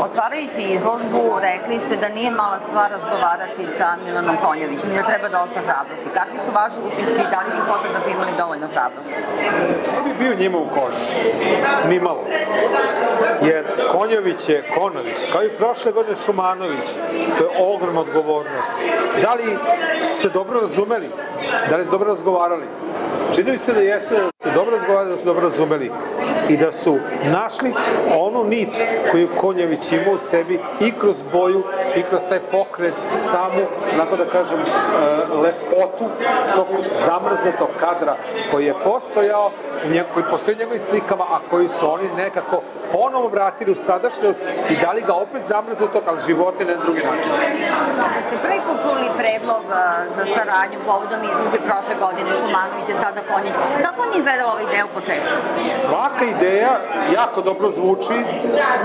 Otvarajući izložbu, rekli ste da nije mala stvar razgovarati sa Milanom Konjovićem i da treba dosta hrabrosti. Kakvi su vaši utisci, da li su fotografi imali dovoljno hrabrosti? Ne bi bio njima u koži, ni malo. Jer Konjović je Konović, kao i prošle godine Šumanović, to je ogromna odgovornost. Da li su se dobro razumeli? Da li su dobro razgovarali? Čini mi se da jesu, da su dobro razgovarali, da su dobro razumeli i da su našli onu nit koju Konjević ima u sebi i kroz boju i kroz taj pokret, samu, onako da kažem, e, lepotu tog zamrznutog kadra koji je postojao, koji postoji njegovim slikama, a koji su oni nekako ponovo vratili u sadašnjost i dali ga opet zamrznutog, ali živote na drugi način. Kada ste prvi put čuli predlog e, za saradnju povodom izložbe prošle godine Šumanovića, sada Konjić, kako vam je izgledala ova ideja u početku? Svaka ideja jako dobro zvuči,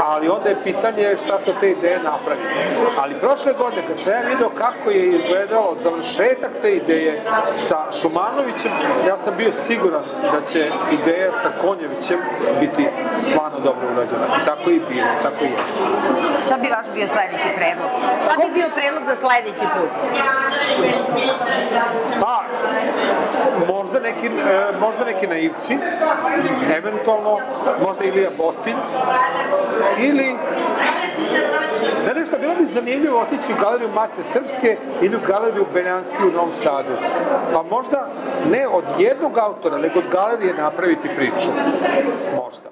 ali onda je pitanje šta se te ideje napravi. Ali prošle godine, kad sam ja vidio kako je izgledalo završetak te ideje sa Šumanovićem, ja sam bio siguran da će ideja sa Konjevićem biti stvarno dobro urađena. I tako i bilo, tako i jeste. Šta bi vaš bio sledeći predlog? Šta bi bio predlog za sledeći put? Pa, možda neki, e, možda neki naivci, eventualno, možda Ilija Bosin, ili Ne nešto, bilo bi zanimljivo otići u galeriju Mace Srpske ili u galeriju Benjanski u Novom Sadu. Pa možda ne od jednog autora, nego od galerije napraviti priču. Možda.